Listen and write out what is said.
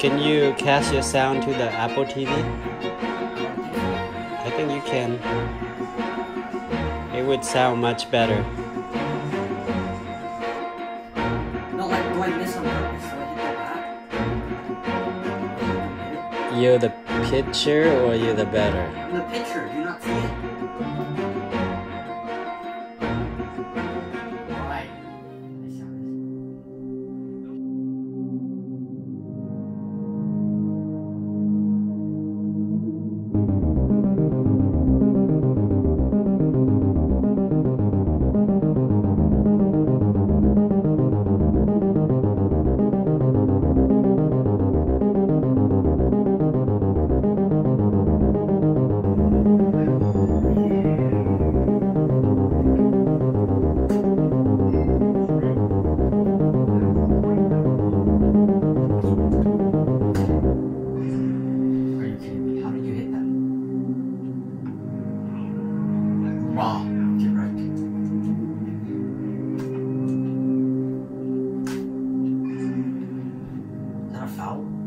Can you cast your sound to the Apple TV? I think you can. It would sound much better. No, like doing this on purpose, so I hit the back. You're the pitcher or you're the better? The picture, do you not see it? foul?